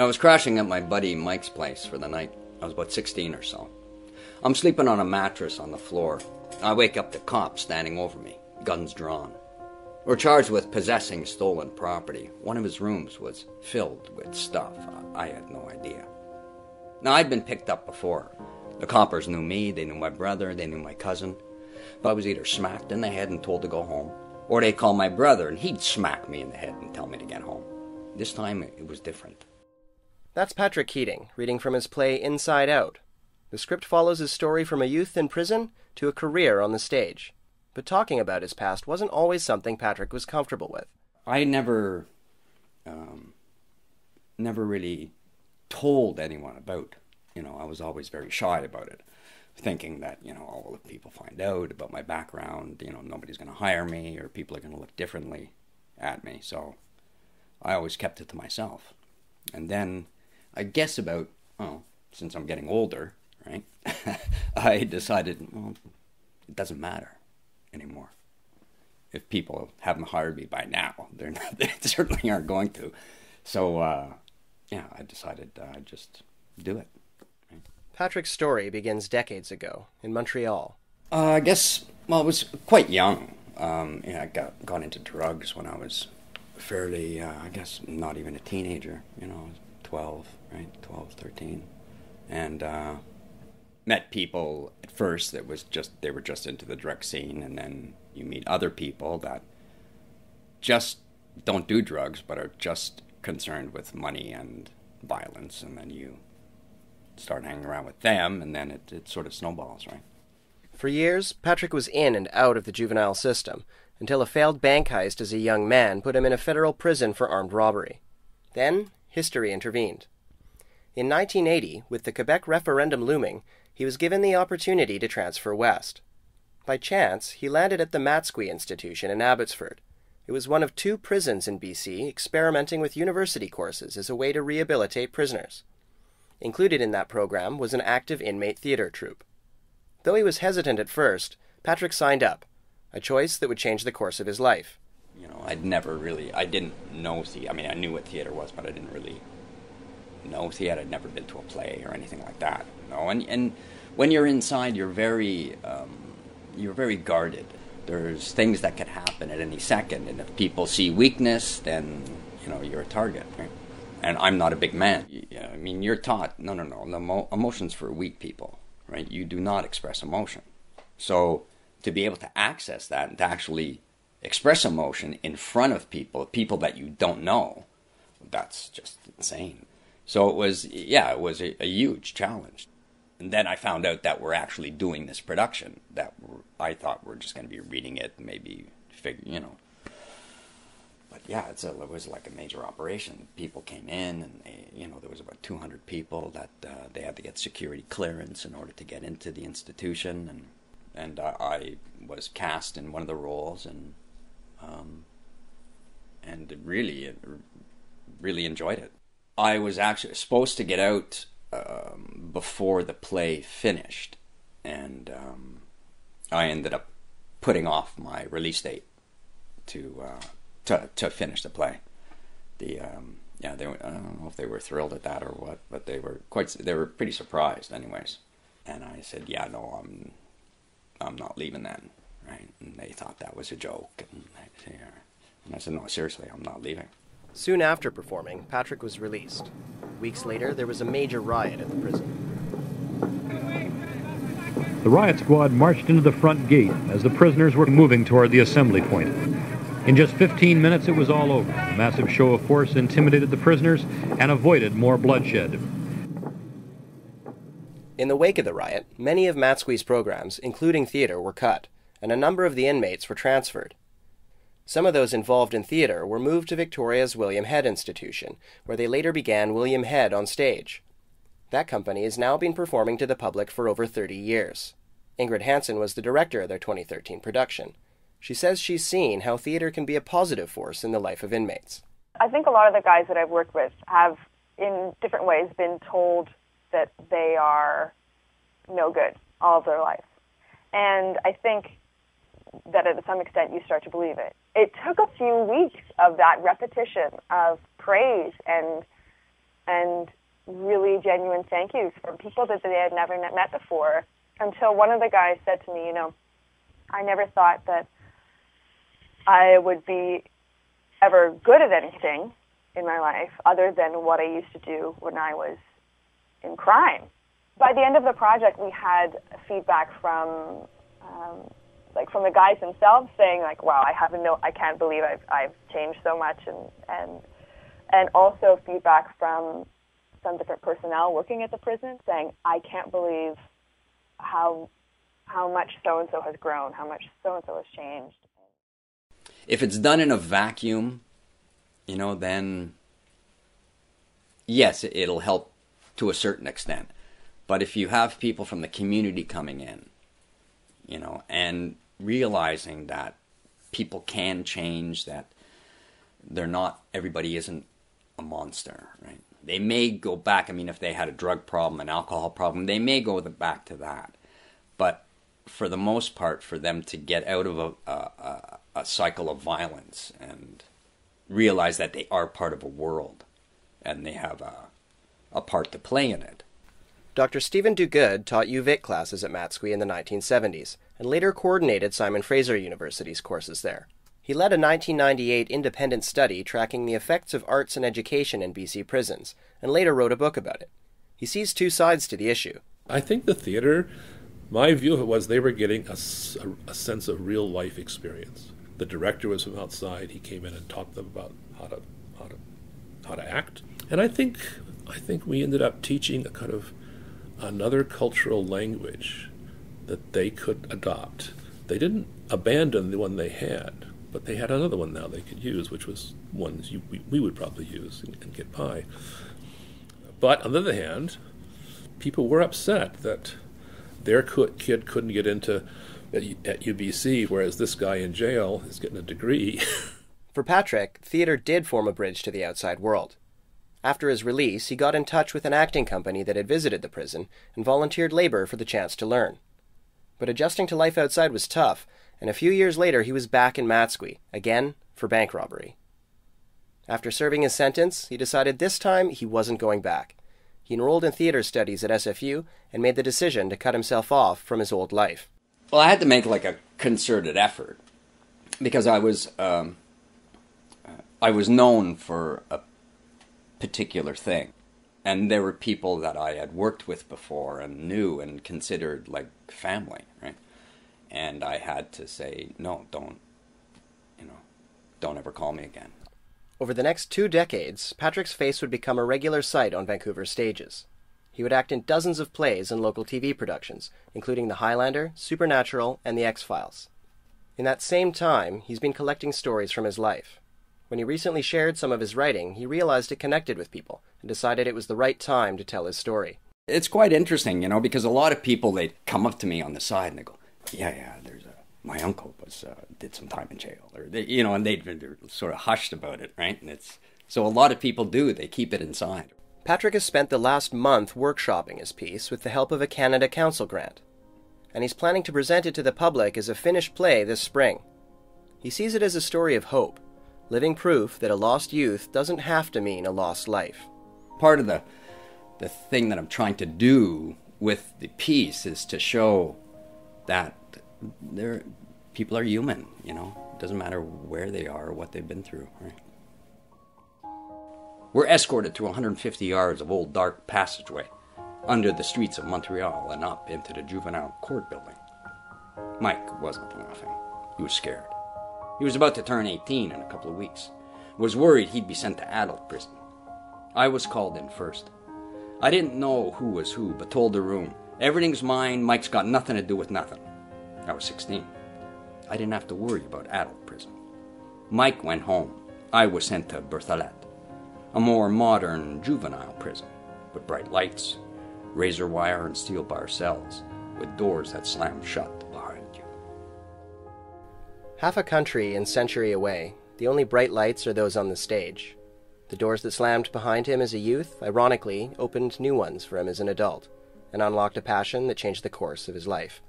I was crashing at my buddy Mike's place for the night. I was about 16 or so. I'm sleeping on a mattress on the floor. I wake up the cops standing over me, guns drawn. We're charged with possessing stolen property. One of his rooms was filled with stuff. I had no idea. Now, I'd been picked up before. The coppers knew me, they knew my brother, they knew my cousin. But I was either smacked in the head and told to go home, or they'd call my brother and he'd smack me in the head and tell me to get home. This time it was different. That's Patrick Keating, reading from his play Inside Out. The script follows his story from a youth in prison to a career on the stage. But talking about his past wasn't always something Patrick was comfortable with. I never, um, never really told anyone about, you know, I was always very shy about it, thinking that, you know, all the people find out about my background, you know, nobody's going to hire me or people are going to look differently at me. So I always kept it to myself. And then I guess about, well, since I'm getting older, right, I decided, well, it doesn't matter anymore. If people haven't hired me by now, they're not, they certainly aren't going to. So, uh, yeah, I decided uh, I'd just do it. Right? Patrick's story begins decades ago in Montreal. Uh, I guess, well, I was quite young. Um, yeah, I got, got into drugs when I was fairly, uh, I guess, not even a teenager, you know, 12, right? 12, 13. And uh, met people at first that was just, they were just into the drug scene. And then you meet other people that just don't do drugs, but are just concerned with money and violence. And then you start hanging around with them, and then it, it sort of snowballs, right? For years, Patrick was in and out of the juvenile system until a failed bank heist as a young man put him in a federal prison for armed robbery. Then history intervened. In 1980, with the Quebec referendum looming, he was given the opportunity to transfer west. By chance, he landed at the Matsqui Institution in Abbotsford. It was one of two prisons in BC experimenting with university courses as a way to rehabilitate prisoners. Included in that program was an active inmate theater troupe. Though he was hesitant at first, Patrick signed up, a choice that would change the course of his life you know, I'd never really, I didn't know theater. I mean, I knew what theater was, but I didn't really know theater. I'd never been to a play or anything like that. You know, and and when you're inside, you're very, um, you're very guarded. There's things that could happen at any second, and if people see weakness, then you know you're a target. Right? And I'm not a big man. I mean, you're taught no, no, no. The emotions for weak people, right? You do not express emotion. So to be able to access that and to actually express emotion in front of people, people that you don't know, that's just insane. So it was, yeah, it was a, a huge challenge. And then I found out that we're actually doing this production that I thought we're just going to be reading it, maybe figure, you know. But yeah, it's a, it was like a major operation. People came in, and they, you know there was about 200 people that uh, they had to get security clearance in order to get into the institution, and and uh, I was cast in one of the roles, and um, and really, really enjoyed it. I was actually supposed to get out um, before the play finished, and um, I ended up putting off my release date to uh, to to finish the play. The um, yeah, they I don't know if they were thrilled at that or what, but they were quite they were pretty surprised, anyways. And I said, yeah, no, I'm I'm not leaving then right? And they thought that was a joke. And and I said, no, seriously, I'm not leaving. Soon after performing, Patrick was released. Weeks later, there was a major riot at the prison. The riot squad marched into the front gate as the prisoners were moving toward the assembly point. In just 15 minutes, it was all over. A massive show of force intimidated the prisoners and avoided more bloodshed. In the wake of the riot, many of Matsqui's programs, including theater, were cut and a number of the inmates were transferred. Some of those involved in theater were moved to Victoria's William Head Institution, where they later began William Head on stage. That company has now been performing to the public for over 30 years. Ingrid Hansen was the director of their 2013 production. She says she's seen how theater can be a positive force in the life of inmates. I think a lot of the guys that I've worked with have, in different ways, been told that they are no good all of their life. And I think that uh, to some extent you start to believe it. It took a few weeks of that repetition of praise and and really genuine thank yous from people that they had never met before until one of the guys said to me, you know, I never thought that I would be ever good at anything in my life other than what I used to do when I was in crime. By the end of the project, we had feedback from um, like from the guys themselves saying like, "Wow, I haven't no, I can't believe I've I've changed so much," and and and also feedback from some different personnel working at the prison saying, "I can't believe how how much so and so has grown, how much so and so has changed." If it's done in a vacuum, you know, then yes, it'll help to a certain extent. But if you have people from the community coming in, you know, and realizing that people can change, that they're not, everybody isn't a monster, right? They may go back, I mean, if they had a drug problem, an alcohol problem, they may go back to that. But for the most part, for them to get out of a, a, a cycle of violence and realize that they are part of a world and they have a, a part to play in it. Dr. Stephen Duguid taught UVic classes at Matsqui in the 1970s and later coordinated Simon Fraser University's courses there. He led a 1998 independent study tracking the effects of arts and education in BC prisons and later wrote a book about it. He sees two sides to the issue. I think the theater, my view of it was they were getting a, a, sense of real life experience. The director was from outside. He came in and taught them about how to how to how to act. And I think I think we ended up teaching a kind of another cultural language that they could adopt. They didn't abandon the one they had, but they had another one now they could use, which was ones you, we, we would probably use and, and get by. But on the other hand, people were upset that their kid couldn't get into at, at UBC, whereas this guy in jail is getting a degree. For Patrick, theater did form a bridge to the outside world. After his release, he got in touch with an acting company that had visited the prison and volunteered labor for the chance to learn. But adjusting to life outside was tough, and a few years later he was back in Matsqui, again for bank robbery. After serving his sentence, he decided this time he wasn't going back. He enrolled in theater studies at SFU and made the decision to cut himself off from his old life. Well, I had to make like a concerted effort because I was um, I was known for a particular thing, and there were people that I had worked with before and knew and considered like family, right? And I had to say no, don't, you know, don't ever call me again. Over the next two decades, Patrick's face would become a regular sight on Vancouver stages. He would act in dozens of plays and local TV productions, including The Highlander, Supernatural, and The X Files. In that same time, he's been collecting stories from his life. When he recently shared some of his writing, he realized it connected with people and decided it was the right time to tell his story. It's quite interesting, you know, because a lot of people they come up to me on the side and they go, "Yeah, yeah, there's a my uncle was uh, did some time in jail," or they, you know, and they, they're sort of hushed about it, right? And it's so a lot of people do they keep it inside. Patrick has spent the last month workshopping his piece with the help of a Canada Council grant, and he's planning to present it to the public as a finished play this spring. He sees it as a story of hope, living proof that a lost youth doesn't have to mean a lost life. Part of the the thing that I'm trying to do with the piece is to show that there people are human, you know. It doesn't matter where they are or what they've been through, right? We're escorted through 150 yards of old dark passageway under the streets of Montreal and up into the juvenile court building. Mike wasn't laughing. He was scared. He was about to turn 18 in a couple of weeks. Was worried he'd be sent to adult prison. I was called in first. I didn't know who was who, but told the room, everything's mine, Mike's got nothing to do with nothing. I was 16. I didn't have to worry about adult prison. Mike went home. I was sent to Berthelet a more modern juvenile prison with bright lights, razor wire, and steel bar cells with doors that slam shut. Half a country and century away, the only bright lights are those on the stage. The doors that slammed behind him as a youth, ironically, opened new ones for him as an adult, and unlocked a passion that changed the course of his life.